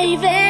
Baby.